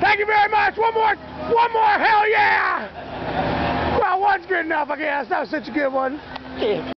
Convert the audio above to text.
Thank you very much. One more, one more, hell yeah! Well, one's good enough, I guess. That was such a good one. Yeah.